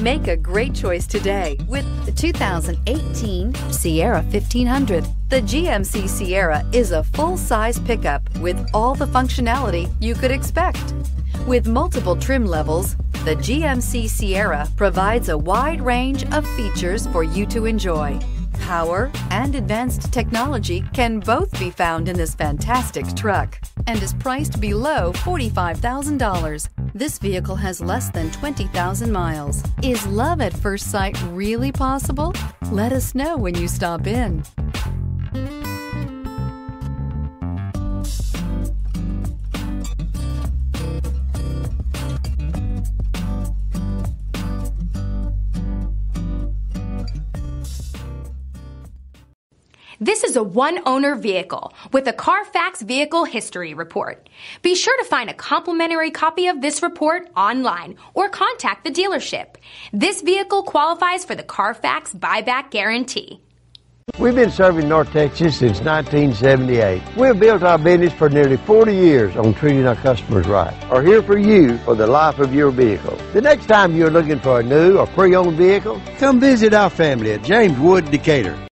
Make a great choice today with the 2018 Sierra 1500. The GMC Sierra is a full-size pickup with all the functionality you could expect. With multiple trim levels, the GMC Sierra provides a wide range of features for you to enjoy. Power and advanced technology can both be found in this fantastic truck and is priced below $45,000. This vehicle has less than 20,000 miles. Is love at first sight really possible? Let us know when you stop in. This is a one owner vehicle with a Carfax Vehicle History Report. Be sure to find a complimentary copy of this report online or contact the dealership. This vehicle qualifies for the Carfax Buyback Guarantee. We've been serving North Texas since 1978. We've built our business for nearly 40 years on treating our customers right. Are here for you for the life of your vehicle. The next time you're looking for a new or pre-owned vehicle, come visit our family at James Wood Decatur.